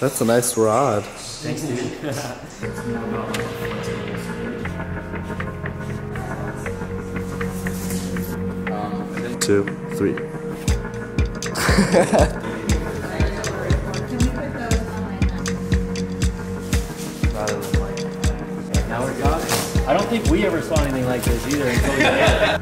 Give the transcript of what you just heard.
That's a nice rod. Thanks, dude. Two, three. I don't think we ever saw anything like this either.